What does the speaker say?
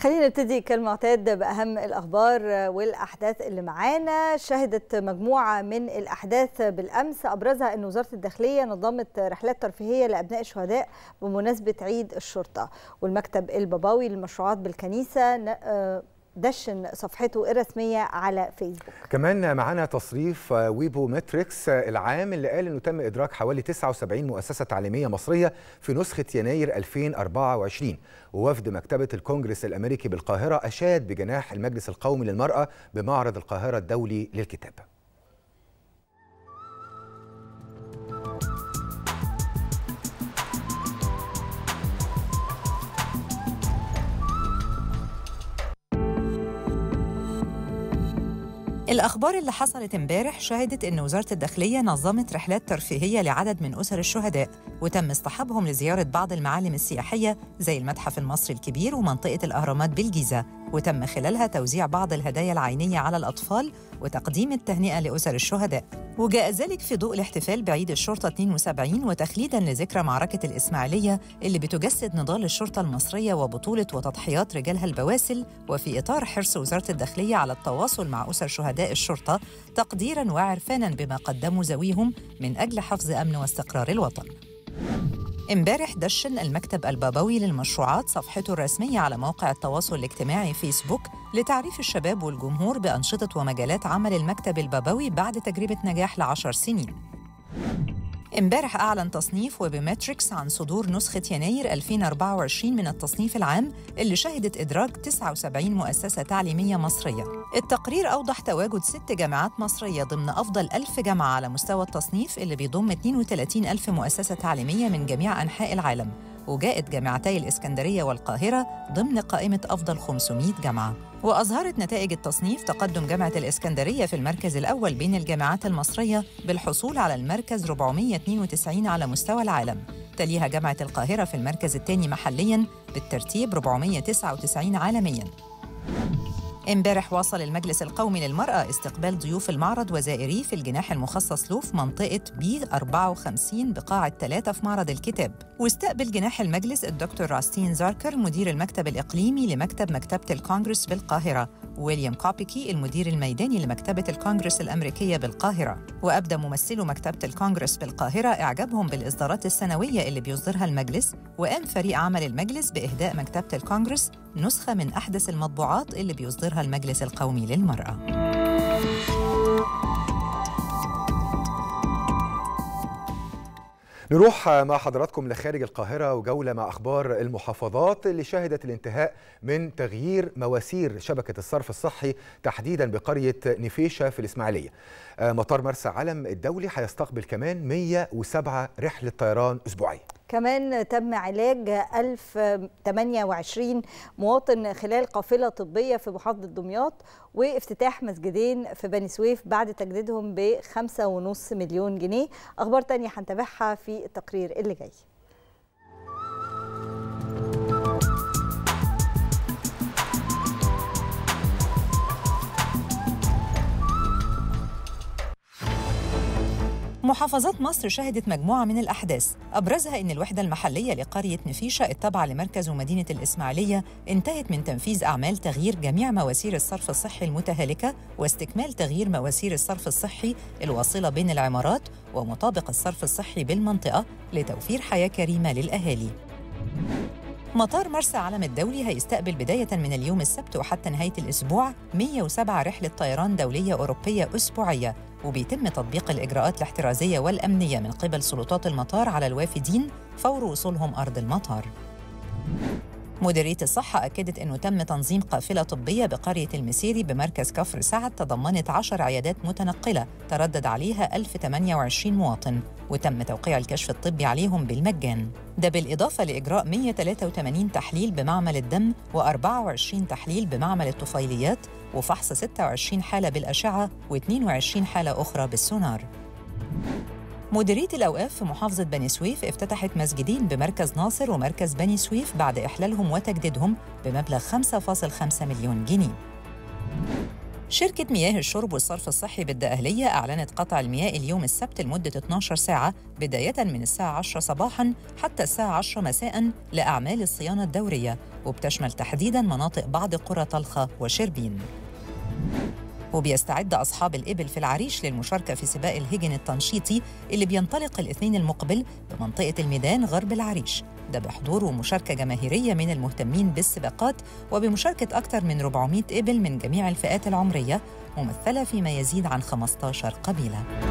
خلينا نبتدي كالمعتاد بأهم الأخبار والأحداث اللي معانا. شهدت مجموعة من الأحداث بالأمس. أبرزها أن وزارة الداخلية نظمت رحلات ترفيهية لأبناء الشهداء بمناسبة عيد الشرطة. والمكتب البابوي للمشروعات بالكنيسة دشن صفحته الرسمية على فيسبوك. كمان معانا تصنيف Webometrics العام اللي قال إنه تم إدراج حوالي 79 مؤسسة تعليمية مصرية في نسخة يناير 2024 ووفد مكتبة الكونجرس الأمريكي بالقاهرة أشاد بجناح المجلس القومي للمرأة بمعرض القاهرة الدولي للكتاب. الأخبار اللي حصلت امبارح شهدت إن وزارة الداخلية نظمت رحلات ترفيهية لعدد من أسر الشهداء وتم اصطحابهم لزيارة بعض المعالم السياحية زي المتحف المصري الكبير ومنطقة الأهرامات بالجيزة. وتم خلالها توزيع بعض الهدايا العينية على الأطفال وتقديم التهنئة لأسر الشهداء. وجاء ذلك في ضوء الاحتفال بعيد الشرطة 72 وتخليدا لذكرى معركة الإسماعيلية اللي بتجسد نضال الشرطة المصرية وبطولة وتضحيات رجالها البواسل وفي إطار حرص وزارة الداخلية على التواصل مع أسر شهداء الشرطة تقديرا وعرفانا بما قدموا ذويهم من أجل حفظ أمن واستقرار الوطن. امبارح دشن المكتب البابوي للمشروعات صفحته الرسمية على موقع التواصل الاجتماعي فيسبوك لتعريف الشباب والجمهور بأنشطة ومجالات عمل المكتب البابوي بعد تجربة نجاح لعشر سنين. امبارح أعلن تصنيف Webometrics عن صدور نسخة يناير 2024 من التصنيف العام اللي شهدت إدراج 79 مؤسسة تعليمية مصرية. التقرير أوضح تواجد ست جامعات مصرية ضمن أفضل ألف جامعة على مستوى التصنيف اللي بيضم 32 ألف مؤسسة تعليمية من جميع أنحاء العالم. وجاءت جامعتي الإسكندرية والقاهرة ضمن قائمة أفضل 500 جامعة. وأظهرت نتائج التصنيف تقدم جامعة الإسكندرية في المركز الأول بين الجامعات المصرية بالحصول على المركز 492 على مستوى العالم. تليها جامعة القاهرة في المركز الثاني محلياً بالترتيب 499 عالمياً. امبارح واصل المجلس القومي للمرأة استقبال ضيوف المعرض وزائريه في الجناح المخصص له في منطقة بي 54 بقاعة 3 في معرض الكتاب. واستقبل جناح المجلس الدكتور راستين زاركر مدير المكتب الإقليمي لمكتب مكتبة الكونغرس بالقاهرة. ويليام كوبيكي المدير الميداني لمكتبة الكونغرس الأمريكية بالقاهرة. وأبدى ممثلو مكتبة الكونغرس بالقاهرة إعجابهم بالإصدارات السنوية اللي بيصدرها المجلس وقام فريق عمل المجلس بإهداء مكتبة الكونغرس نسخة من أحدث المطبوعات اللي بيصدرها المجلس القومي للمرأة. نروح مع حضراتكم لخارج القاهرة وجولة مع أخبار المحافظات اللي شهدت الانتهاء من تغيير مواسير شبكة الصرف الصحي تحديدا بقرية نفيشة في الإسماعيلية. مطار مرسى علم الدولي هيستقبل كمان 107 رحلة طيران أسبوعية كمان تم علاج 1028 مواطن خلال قافلة طبية في محافظة دمياط وافتتاح مسجدين في بني سويف بعد تجديدهم ب 5.5 مليون جنيه. أخبار تانية هنتابعها في التقرير اللي جاي. محافظات مصر شهدت مجموعة من الأحداث. أبرزها أن الوحدة المحلية لقرية نفيشة التابعة لمركز ومدينة الإسماعيلية انتهت من تنفيذ أعمال تغيير جميع مواسير الصرف الصحي المتهالكة واستكمال تغيير مواسير الصرف الصحي الواصلة بين العمارات ومطابق الصرف الصحي بالمنطقة لتوفير حياة كريمة للأهالي. مطار مرسى علم الدولي هيستقبل بداية من اليوم السبت وحتى نهاية الأسبوع 107 رحلة طيران دولية أوروبية أسبوعية وبيتم تطبيق الإجراءات الاحترازية والأمنية من قبل سلطات المطار على الوافدين فور وصولهم أرض المطار. مديرية الصحة أكدت أنه تم تنظيم قافلة طبية بقرية المسيري بمركز كفر سعد تضمنت 10 عيادات متنقلة تردد عليها 1028 مواطن وتم توقيع الكشف الطبي عليهم بالمجان. ده بالإضافة لإجراء 183 تحليل بمعمل الدم و24 تحليل بمعمل الطفيليات وفحص 26 حالة بالأشعة و22 حالة أخرى بالسونار. مديرية الأوقاف في محافظة بني سويف افتتحت مسجدين بمركز ناصر ومركز بني سويف بعد إحلالهم وتجديدهم بمبلغ 5.5 مليون جنيه. شركة مياه الشرب والصرف الصحي بالدقهلية أعلنت قطع المياه اليوم السبت لمدة 12 ساعة بداية من الساعة 10 صباحاً حتى الساعة 10 مساءً لأعمال الصيانة الدورية وبتشمل تحديداً مناطق بعض قرى طلخة وشربين. وبيستعد أصحاب الإبل في العريش للمشاركة في سباق الهجن التنشيطي اللي بينطلق الاثنين المقبل بمنطقة الميدان غرب العريش. ده بحضور ومشاركة جماهيرية من المهتمين بالسباقات وبمشاركة أكثر من 400 إبل من جميع الفئات العمرية ممثلة فيما يزيد عن 15 قبيلة.